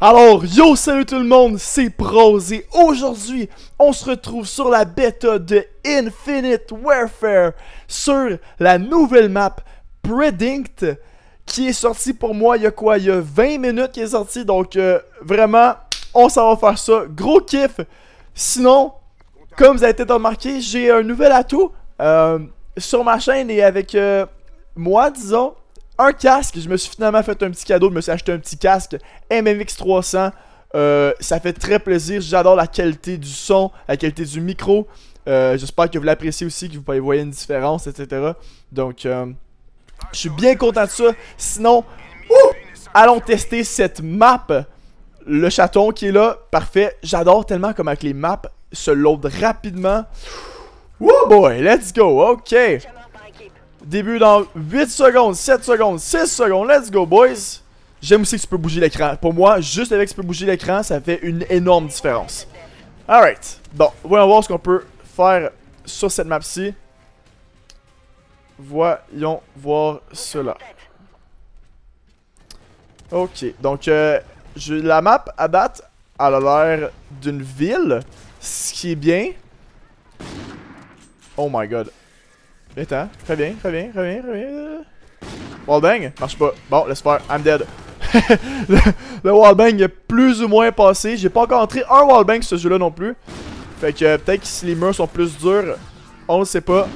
Alors, yo, salut tout le monde, c'est Prose et aujourd'hui, on se retrouve sur la bêta de Infinite Warfare sur la nouvelle map Predict qui est sortie pour moi il y a quoi, il y a 20 minutes qui est sortie, donc euh, vraiment, on s'en va faire ça, gros kiff. Sinon, comme vous avez peut-être remarqué, j'ai un nouvel atout euh, sur ma chaîne et avec euh, moi, disons, un casque. Je me suis finalement fait un petit cadeau. Je me suis acheté un petit casque MMX 300. Euh, ça fait très plaisir. J'adore la qualité du son, la qualité du micro. J'espère que vous l'appréciez aussi, que vous pouvez voir une différence, etc. Donc, je suis bien content de ça. Sinon, allons tester cette map. Le chaton qui est là, parfait. J'adore tellement comme avec les maps se load rapidement. Woo boy, let's go, ok. Début dans 8 secondes, 7 secondes, 6 secondes, let's go boys. J'aime aussi que tu peux bouger l'écran. Pour moi, juste avec que tu peux bouger l'écran, ça fait une énorme différence. Alright, bon, voyons voir ce qu'on peut faire sur cette map-ci. Voyons voir cela. Ok, donc euh, la map à date, a l'air d'une ville, ce qui est bien. Oh my god. Bien, très bien, très bien. Wallbang, marche pas. Bon, laisse faire, I'm dead. le, le wallbang est plus ou moins passé. J'ai pas encore entré un wallbang ce jeu-là non plus. Fait que euh, peut-être que si les murs sont plus durs, on ne sait pas.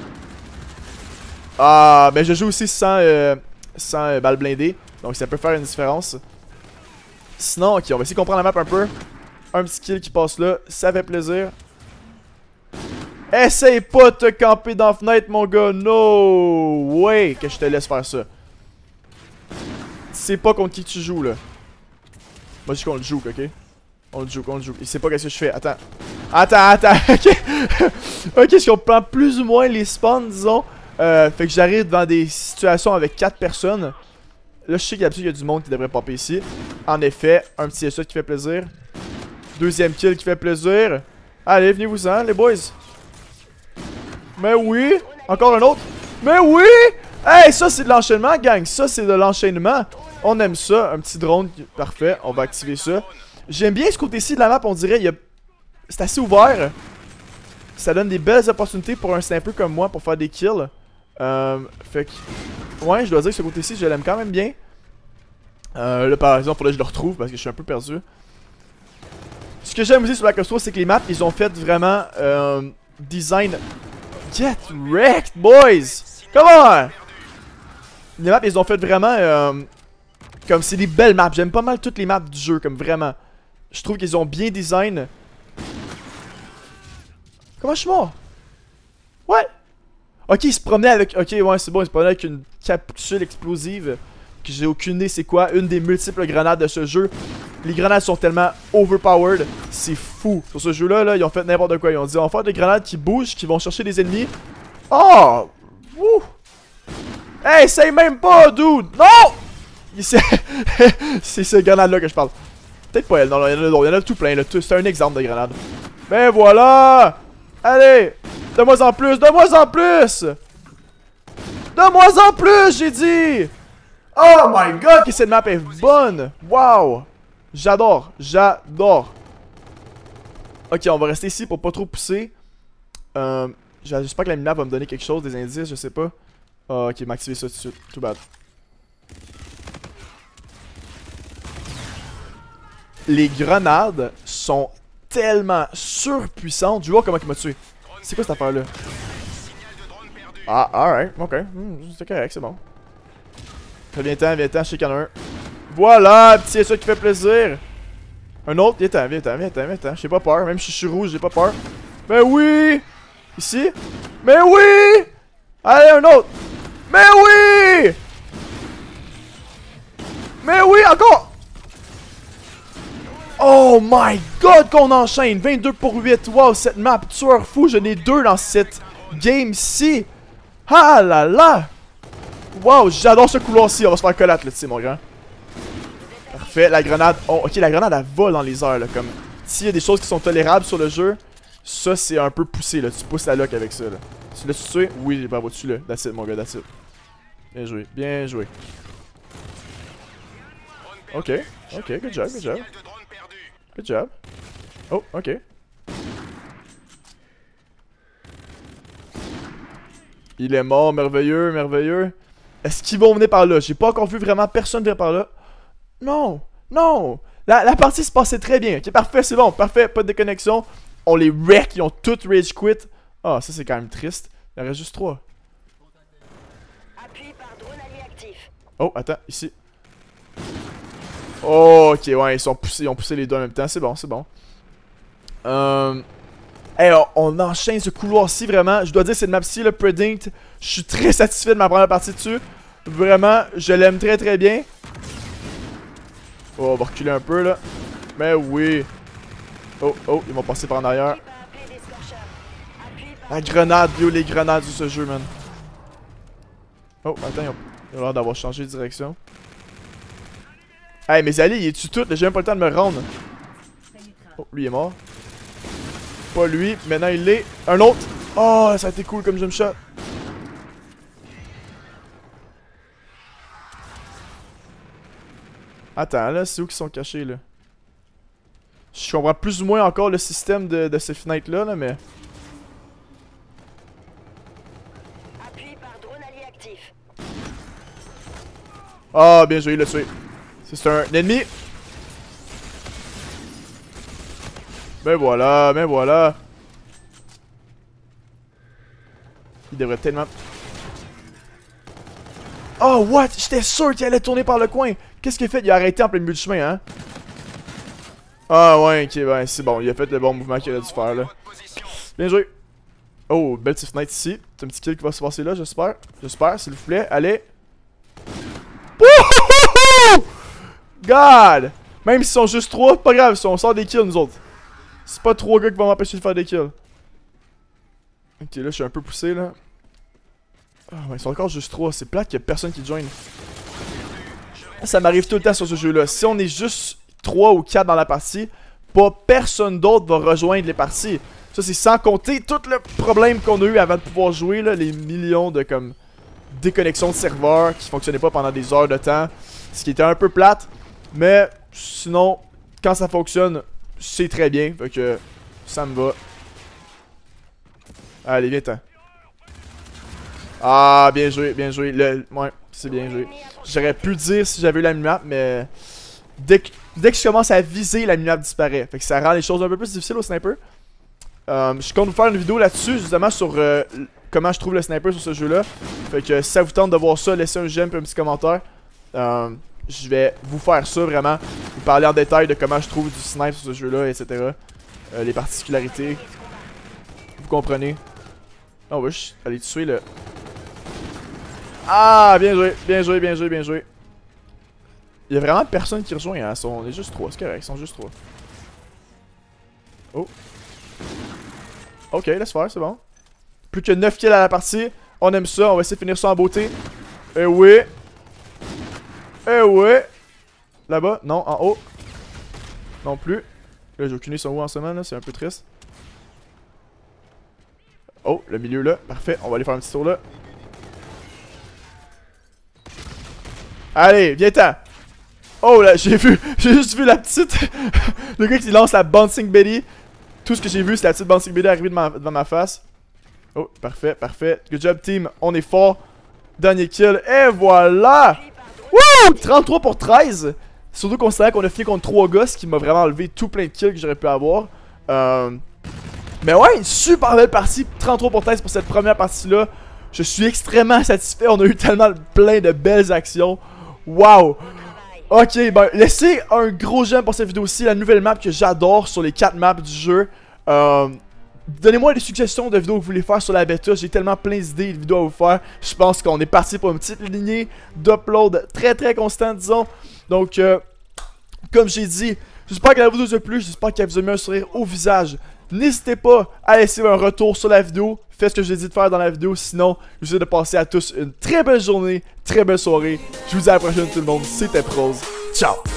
Ah, mais je joue aussi sans, euh, sans euh, balle blindée. Donc ça peut faire une différence. Sinon, ok, on va essayer de comprendre la map un peu. Un petit kill qui passe là, ça fait plaisir. Essaye pas de te camper dans la fenêtre, mon gars. No way que je te laisse faire ça. C'est pas contre qui tu joues, là. Moi, je qu'on le joue, ok? On le joue, on le joue. Il sait pas qu'est-ce que je fais. Attends. Attends, attends. ok. ok, si on prend plus ou moins les spawns, disons? Euh, fait que j'arrive dans des situations avec 4 personnes. Là, je sais qu'il y a du monde qui devrait popper ici. En effet, un petit SE qui fait plaisir. Deuxième kill qui fait plaisir. Allez, venez-vous-en, les boys. Mais oui! Encore un autre! Mais oui! Hey, ça c'est de l'enchaînement, gang! Ça c'est de l'enchaînement! On aime ça, un petit drone, parfait, on va activer ça. J'aime bien ce côté-ci de la map, on dirait, il y a... c'est assez ouvert. Ça donne des belles opportunités pour un sniper comme moi pour faire des kills. Euh, fait que... Ouais, je dois dire que ce côté-ci, je l'aime quand même bien. Euh, là par exemple, faudrait que je le retrouve parce que je suis un peu perdu. Ce que j'aime aussi sur Black Ops 3, c'est que les maps, ils ont fait vraiment... Euh, design Get wrecked, boys! Come on! Les maps, ils ont fait vraiment euh, comme c'est des belles maps. J'aime pas mal toutes les maps du jeu, comme vraiment. Je trouve qu'ils ont bien design. Comment je suis mort? Ouais! Ok, il se promenait avec. Ok, ouais, c'est bon, il se promenait avec une capsule explosive. Que j'ai aucune idée c'est quoi. Une des multiples grenades de ce jeu. Les grenades sont tellement overpowered. C'est fou. Sur ce jeu-là, là, ils ont fait n'importe quoi. Ils ont dit on va faire des grenades qui bougent, qui vont chercher des ennemis. Oh! Wouh! Hey, essaye même pas, dude! Non! C'est ce grenade-là que je parle. Peut-être pas elle, non, il y en a. Il y en a tout plein. C'est un exemple de grenade. Ben voilà! Allez! De-moi en plus! De-moi en plus! De-moi en plus, j'ai dit! Oh my god, cette map est bonne! Wow! J'adore, j'adore. Ok, on va rester ici pour pas trop pousser. Euh, J'espère que la map va me donner quelque chose, des indices, je sais pas. Oh, ok, m'a activé ça tout de suite. Too bad. Les grenades sont tellement surpuissantes. Vais voir comment il m'a tué? C'est quoi cette affaire là? Ah, alright, ok. Hmm, c'est correct, c'est bon. Viens-t'en, viens-t'en, je sais qu'il y en a un. Voilà, petit ça qui fait plaisir. Un autre, viens-t'en, viens-t'en, viens-t'en, viens-t'en. J'ai pas peur, même si je suis rouge, j'ai pas peur. Mais oui! Ici? Mais oui! Allez, un autre! Mais oui! Mais oui, encore! Oh my god, qu'on enchaîne! 22 pour 8. Wow, cette map, tueur fou, j'en ai deux dans cette game-ci. Ah là là! Wow, j'adore ce couloir-ci. On va se faire collate là-dessus, mon grand. Parfait, la grenade. Oh, ok, la grenade, elle vole dans les airs, là. Comme, s'il y a des choses qui sont tolérables sur le jeu, ça, c'est un peu poussé, là. Tu pousses la lock avec ça, là. Tu l'as tué? Oui, bravo, tu l'as. That's it, mon gars, that's it. Bien joué, bien joué. Ok, ok, good job, good job. Good job. Oh, ok. Il est mort, merveilleux, merveilleux. Est-ce qu'ils vont venir par là? J'ai pas encore vu vraiment personne venir par là. Non, non. La, la partie se passait très bien. Ok, parfait, c'est bon, parfait, pas de déconnexion. On les wreck, ils ont tout rage quit. Ah, ça c'est quand même triste. Il en reste juste trois. Oh, attends, ici. Oh, ok, ouais, ils sont poussés, ils ont poussé les deux en même temps. C'est bon, c'est bon. Euh... Hey, on, enchaîne ce couloir-ci, vraiment. Je dois dire, cette map-ci, le Predinct, je suis très satisfait de ma première partie dessus. Vraiment, je l'aime très très bien. Oh, on va reculer un peu, là. Mais oui. Oh, oh, ils vont passer par en arrière. La grenade, yo, les grenades de ce jeu, man. Oh, attends, ils ont, l'air d'avoir changé de direction. Hey, mes alliés, ils tu tout? J'ai même pas le temps de me rendre. Oh, lui est mort. Pas lui, maintenant il l'est. Un autre! Oh, ça a été cool comme jump shot. Attends, là, c'est où qu'ils sont cachés, là? Je comprends plus ou moins encore le système de, de ces fenêtres-là, là, mais... appui par drone allié actif. Ah, bien joué, il l'a tué. C'est un ennemi. Ben voilà, ben voilà. Il devrait tellement... Oh, what? J'étais sûr qu'il allait tourner par le coin. Qu'est-ce qu'il a fait? Il a arrêté en plein milieu du chemin, hein? Ah ouais, ok, ben c'est bon. Il a fait le bon mouvement qu'il aurait dû faire, là. Bien joué. Oh, belle petite fenêtre ici. C'est un petit kill qui va se passer là, j'espère. J'espère, s'il vous plaît. Allez. God! Même s'ils sont juste trois, pas grave, si on sort des kills, nous autres. C'est pas trois gars qui vont m'empêcher de faire des kills. Ok, là, je suis un peu poussé, là. Ah, ouais, ils sont encore juste trois. C'est plate qu'il y a personne qui join. Ça m'arrive tout le temps sur ce jeu-là. Si on est juste 3 ou 4 dans la partie, pas personne d'autre va rejoindre les parties. Ça, c'est sans compter tout le problème qu'on a eu avant de pouvoir jouer, là, les millions de comme déconnexions de serveurs qui fonctionnaient pas pendant des heures de temps. Ce qui était un peu plate. Mais sinon, quand ça fonctionne, c'est très bien. Fait que ça me va. Allez, viens-t'en. Ah, bien joué, bien joué. Le, ouais, c'est bien joué. J'aurais pu dire si j'avais eu la minimap, mais dès que, dès que je commence à viser, la minimap disparaît. Fait que ça rend les choses un peu plus difficiles au sniper. Euh, je compte vous faire une vidéo là-dessus, justement, sur euh, comment je trouve le sniper sur ce jeu-là. Fait que si ça vous tente de voir ça, laissez un j'aime et un petit commentaire. Euh, je vais vous faire ça vraiment, vous parler en détail de comment je trouve du snipe sur ce jeu-là, etc. Euh, les particularités. Vous comprenez. Oh wesh, allez tuer le... Ah, bien joué, bien joué, bien joué, bien joué. Il y a vraiment personne qui rejoint, hein. On est juste trois, c'est correct, ils sont juste trois. Oh. Ok, laisse faire, c'est bon. Plus que 9 kills à la partie. On aime ça, on va essayer de finir ça en beauté. Eh oui. Eh ouais. Là-bas, non, en haut. Non plus. Là, j'ai aucune idée sont où en ce moment, là, c'est un peu triste. Oh, le milieu là, parfait, on va aller faire un petit tour là. Allez, viens-t'en! Oh là, j'ai vu, j'ai juste vu la petite. le gars qui lance la Bouncing Betty. Tout ce que j'ai vu, c'est la petite Bouncing Betty arriver devant ma face. Oh, parfait, parfait. Good job, team. On est fort. Dernier kill. Et voilà! Wouh! 33 pour 13. Surtout considérant qu'on a fini contre 3 gars, ce qui m'a vraiment enlevé tout plein de kills que j'aurais pu avoir. Euh... Mais ouais, super belle partie. 33 pour 13 pour cette première partie-là. Je suis extrêmement satisfait. On a eu tellement plein de belles actions. Travail. Ok, ben laissez un gros j'aime pour cette vidéo-ci, la nouvelle map que j'adore sur les 4 maps du jeu. Euh, Donnez-moi des suggestions de vidéos que vous voulez faire sur la bêta, j'ai tellement plein d'idées de vidéos à vous faire. Je pense qu'on est parti pour une petite lignée d'upload très très constant, disons. Donc, euh, comme j'ai dit, j'espère que la vidéo vous a plu, j'espère qu'elle vous a mis un sourire au visage. N'hésitez pas à laisser un retour sur la vidéo. Faites ce que je vous ai dit de faire dans la vidéo. Sinon, je vous souhaite de passer à tous une très belle journée, très belle soirée. Je vous dis à la prochaine tout le monde. C'était Prose. Ciao!